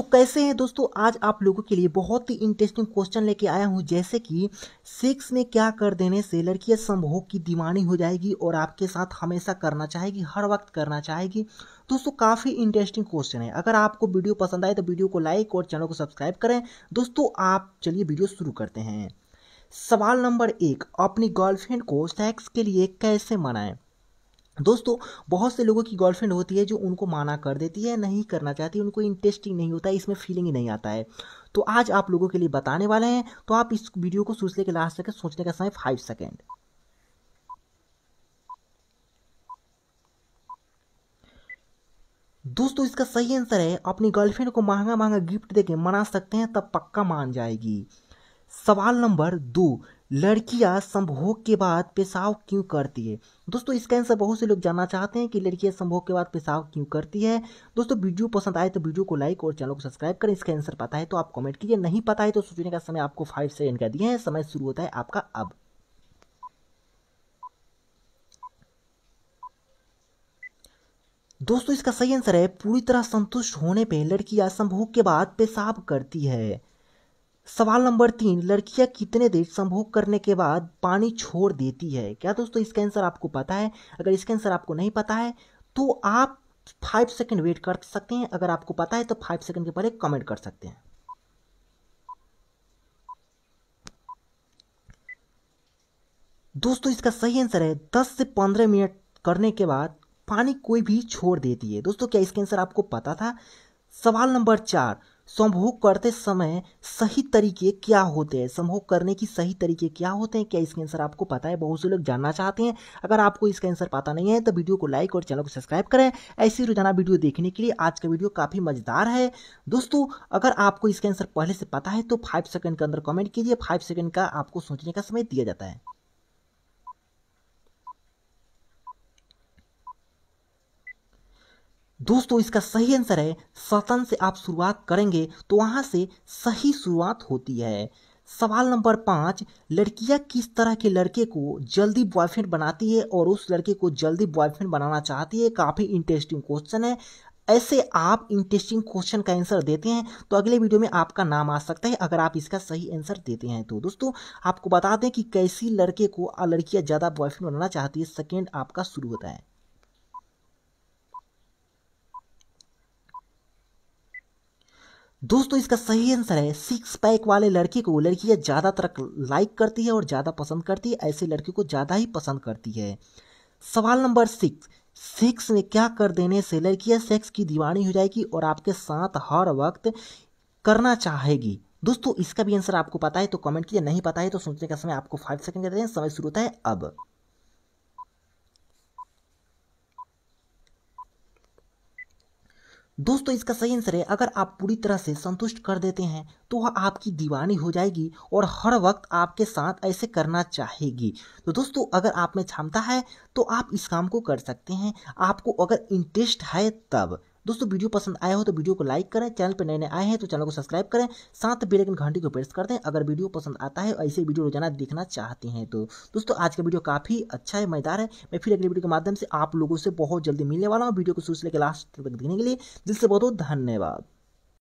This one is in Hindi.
तो कैसे हैं दोस्तों? आज आप लोगों के लिए बहुत ही इंटरेस्टिंग क्वेश्चन लेके आया हूँ, जैसे कि सेक्स में क्या कर देने से लड़कियाँ संभोग की दीवानी हो जाएगी और आपके साथ हमेशा करना चाहेगी, हर वक्त करना चाहेगी। दोस्तों, काफ़ी इंटरेस्टिंग क्वेश्चन है। अगर आपको वीडियो पसंद आए तो वीडियो को लाइक और चैनल को सब्सक्राइब करें। दोस्तों, आप चलिए वीडियो शुरू करते हैं। सवाल नंबर एक, अपनी गर्लफ्रेंड को सेक्स के लिए कैसे मनाएँ? दोस्तों, बहुत से लोगों की गर्लफ्रेंड होती है जो उनको माना कर देती है, नहीं करना चाहती, उनको इंटरेस्टिंग नहीं होता है इसमें फीलिंग ही नहीं आता है। तो आज आप लोगों के लिए बताने वाले हैं तो आप इस वीडियो को सोचने के लास्ट तक सोचने का समय फाइव सेकेंड दोस्तों, इसका सही आंसर है, अपनी गर्लफ्रेंड को महँगा महँगा गिफ्ट देके मना सकते हैं, तब पक्का मान जाएगी। सवाल नंबर दो लड़कियाँ संभोग के बाद पेशाब क्यों करती है? दोस्तों इसका आंसर बहुत से लोग जानना चाहते हैं कि लड़कियाँ संभोग के बाद पेशाब क्यों करती है। दोस्तों, वीडियो पसंद आए तो वीडियो को लाइक और चैनल को सब्सक्राइब करें। इसका आंसर पता है तो आप कमेंट कीजिए। नहीं पता है तो सोचने का समय आपको फाइव सेकेंड का दिए हैं। समय शुरू होता है आपका अब। दोस्तों, इसका सही आंसर है, पूरी तरह संतुष्ट होने पे लड़कियाँ संभोग के बाद पेशाब करती है। सवाल नंबर तीन, लड़कियाँ कितने देर संभोग करने के बाद पानी छोड़ देती है? क्या दोस्तों, इसका आंसर आपको पता है? अगर इसका आंसर आपको नहीं पता है तो आप फाइव सेकेंड वेट कर सकते हैं। अगर आपको पता है तो फाइव सेकेंड के पहले कमेंट कर सकते हैं। दोस्तों, इसका सही आंसर है, दस से पंद्रह मिनट करने के बाद पानी कोई भी छोड़ देती है। दोस्तों, क्या इसका आंसर आपको पता था? सवाल नंबर चार संभोग करते समय सही तरीके क्या होते हैं? संभोग करने की सही तरीके क्या होते हैं? क्या इसका आंसर आपको पता है? बहुत से लोग जानना चाहते हैं। अगर आपको इसका आंसर पता नहीं है तो वीडियो को लाइक और चैनल को सब्सक्राइब करें। ऐसी रोज़ाना वीडियो देखने के लिए आज का वीडियो काफ़ी मज़ेदार है। दोस्तों, अगर आपको इसका आंसर पहले से पता है तो फाइव सेकंड के अंदर कमेंट कीजिए। फाइव सेकंड का आपको सोचने का समय दिया जाता है। दोस्तों, इसका सही आंसर है, सतन से आप शुरुआत करेंगे तो वहाँ से सही शुरुआत होती है। सवाल नंबर पाँच, लड़कियाँ किस तरह के लड़के को जल्दी बॉयफ्रेंड बनाती है और उस लड़के को जल्दी बॉयफ्रेंड बनाना चाहती है? काफ़ी इंटरेस्टिंग क्वेश्चन है। ऐसे आप इंटरेस्टिंग क्वेश्चन का आंसर देते हैं तो अगले वीडियो में आपका नाम आ सकता है, अगर आप इसका सही आंसर देते हैं। तो दोस्तों, आपको बता दें कि कैसी लड़के को लड़कियाँ ज़्यादा बॉयफ्रेंड बनाना चाहती है? सेकेंड आपका शुरू होता है। दोस्तों, इसका सही आंसर है सिक्स पैक वाले लड़के को। लड़कियाँ ज़्यादातर लाइक करती है और ज़्यादा पसंद करती है, ऐसे लड़के को ज़्यादा ही पसंद करती है। सवाल नंबर सिक्स सेक्स में क्या कर देने से लड़कियाँ सेक्स की दीवानी हो जाएगी और आपके साथ हर वक्त करना चाहेगी? दोस्तों, इसका भी आंसर आपको पता है तो कमेंट कीजिए, नहीं पता है तो सोचने का समय आपको फाइव सेकंड देते हैं समय शुरू होता है अब। दोस्तों, इसका सही आंसर है, अगर आप पूरी तरह से संतुष्ट कर देते हैं तो वह आपकी दीवानी हो जाएगी और हर वक्त आपके साथ ऐसे करना चाहेगी। तो दोस्तों, अगर आप में क्षमता है तो आप इस काम को कर सकते हैं। आपको अगर इंटरेस्ट है, तब। दोस्तों, वीडियो पसंद आया हो तो वीडियो को लाइक करें, चैनल पर नए नए आए हैं तो चैनल को सब्सक्राइब करें, साथ बेल घंटी को प्रेस कर दें, अगर वीडियो पसंद आता है ऐसे वीडियो रोज़ाना देखना चाहते हैं तो। दोस्तों, आज का वीडियो काफ़ी अच्छा है, मज़ेदार है। मैं फिर अगले वीडियो के माध्यम से आप लोगों से बहुत जल्दी मिलने वाला हूँ वीडियो को शुरू से लेकर लास्ट तक देखने के लिए। दिल से बहुत बहुत धन्यवाद।